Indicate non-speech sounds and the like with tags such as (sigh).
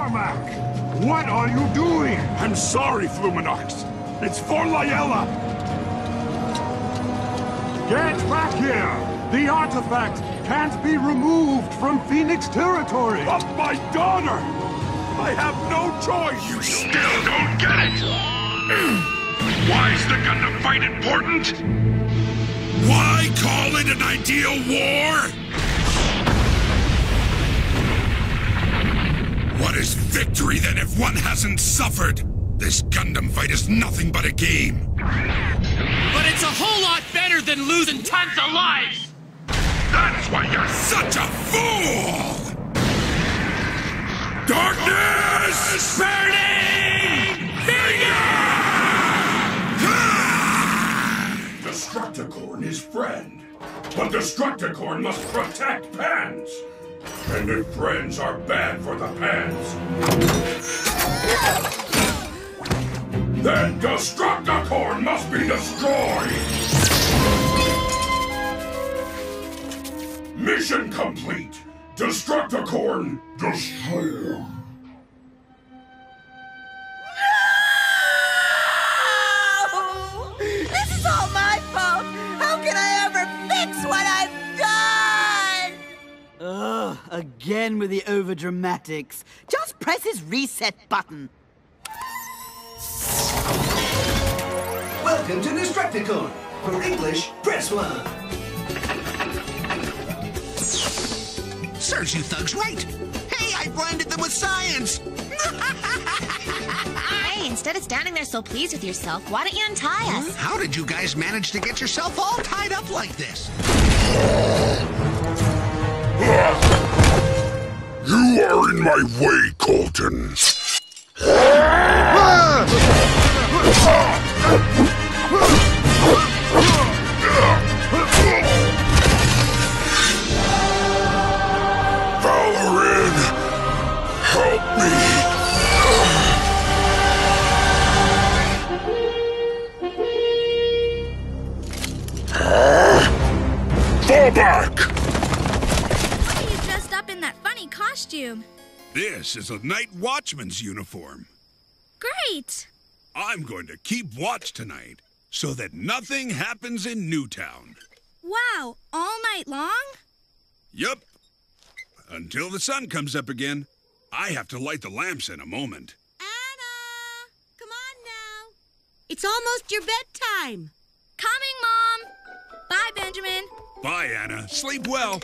Tormak! What are you doing? I'm sorry, Fluminox. It's for Li'ella. Get back here! The artifact can't be removed from Phoenix territory! But my daughter! I have no choice! You still don't get it! Why is the Gundam fight important? Why call it an ideal war? Is victory then if one hasn't suffered? This Gundam fight is nothing but a game. But it's a whole lot better than losing tons of lives! That's why you're such a fool! Darkness! Burning! Destructicorn is friend. But Destructicorn must protect Pans! And if friends are bad for the Pans, then Destructicorn must be destroyed! Mission complete! Destructicorn destroyed! Again with the overdramatics. Just press his reset button. Welcome to Destructicon. For English, press 1. Serves you thugs right. Hey, I blinded them with science. (laughs) Hey, instead of standing there so pleased with yourself, why don't you untie us? Hmm? How did you guys manage to get yourself all tied up like this? My way, Colton. Valorin, help me. Fall back! Why are you dressed up in that funny costume? This is a night watchman's uniform. Great! I'm going to keep watch tonight so that nothing happens in Newtown. Wow, all night long? Yup. Until the sun comes up again. I have to light the lamps in a moment. Anna! Come on now. It's almost your bedtime. Coming, Mom! Bye, Benjamin. Bye, Anna. Sleep well.